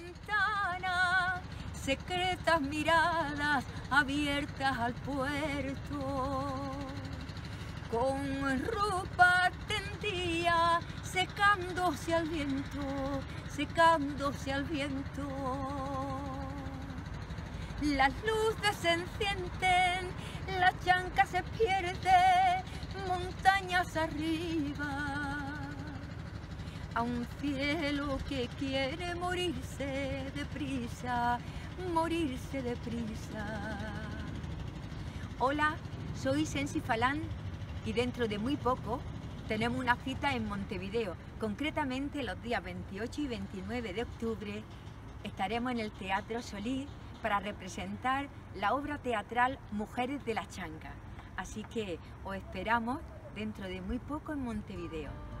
ventana, secretas miradas abiertas al puerto. Con ropa tendía, secándose al viento, secándose al viento. Las luces se encienden, la chanca se pierde, montañas arriba a un cielo que quiere morirse deprisa, morirse deprisa. Hola, soy Sensi Falán y dentro de muy poco tenemos una cita en Montevideo. Concretamente los días 28 y 29 de octubre estaremos en el Teatro Solís para representar la obra teatral Mujeres de la Chanca. Así que os esperamos dentro de muy poco en Montevideo.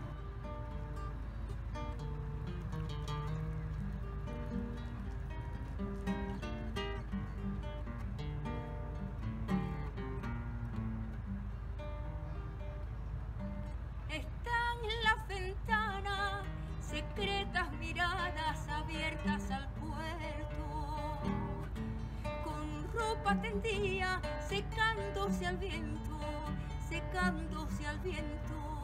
Tendida secándose al viento, secándose al viento.